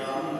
young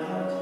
Fidelity.